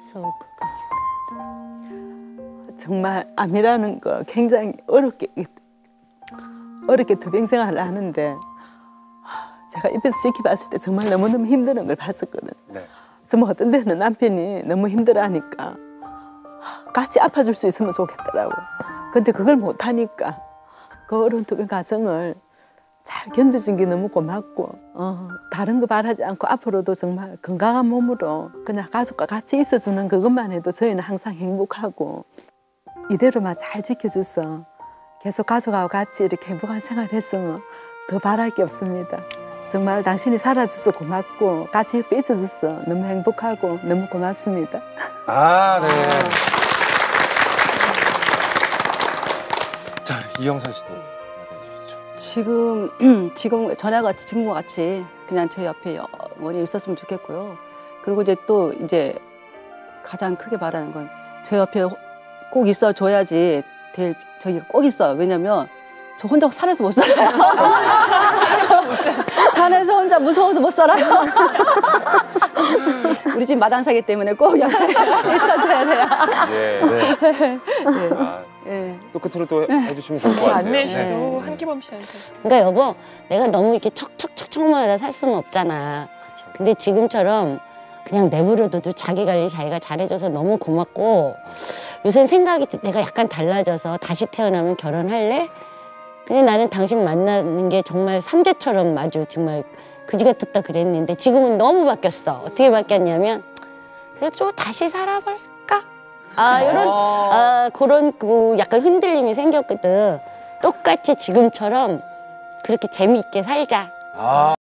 서울 끝까지. 정말 암이라는 거 굉장히 어렵게 어렵게 투병 생활을 하는데 제가 입에서 지켜봤을 때 정말 너무너무 힘드는 걸 봤었거든. 네. 정말 어떤 데는 남편이 너무 힘들어하니까 같이 아파줄 수 있으면 좋겠더라고. 근데 그걸 못하니까 그 어려운 투병 가정을 잘 견뎌준 게 너무 고맙고 어, 다른 거 바라지 않고 앞으로도 정말 건강한 몸으로 그냥 가족과 같이 있어주는 그것만 해도 저희는 항상 행복하고 이대로만 잘 지켜줘서 계속 가족하고 같이 이렇게 행복한 생활했으면 더 바랄 게 없습니다. 정말 당신이 살아줘서 고맙고 같이 옆에 있어줘서 너무 행복하고 너무 고맙습니다. 아, 네. 자, 이영선 씨도. 지금 지금 전화 같이 지금과 같이 그냥 제 옆에 영원히 있었으면 좋겠고요. 그리고 이제 또 이제 가장 크게 바라는 건 제 옆에 꼭 있어 줘야지 될 저기가 꼭 있어요. 왜냐면 저 혼자 산에서 못 살아요. 산에서 혼자 무서워서 못 살아요. 우리 집 마당 사기 때문에 꼭 옆에 있어줘야 돼요. 예. 네. 아, 예. 또 끝으로 또 해주시면 좋을 것 같아요. 안내 씨도 네. 한기범 씨한테. 그러니까 여보, 내가 너무 이렇게 척척척척만 살 수는 없잖아. 근데 지금처럼 그냥 내버려둬도 자기 관리 자기가 잘해줘서 너무 고맙고 요새 생각이 내가 약간 달라져서 다시 태어나면 결혼할래? 근데 나는 당신 만나는 게 정말 삼재처럼 아주 정말 그지 같았다 그랬는데 지금은 너무 바뀌었어. 어떻게 바뀌었냐면 그래도 좀 다시 살아볼까? 아 이런 아 그런 그 약간 흔들림이 생겼거든. 똑같이 지금처럼 그렇게 재미있게 살자. 아.